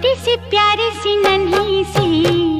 छोटी सी प्यारी सी नन्ही सी।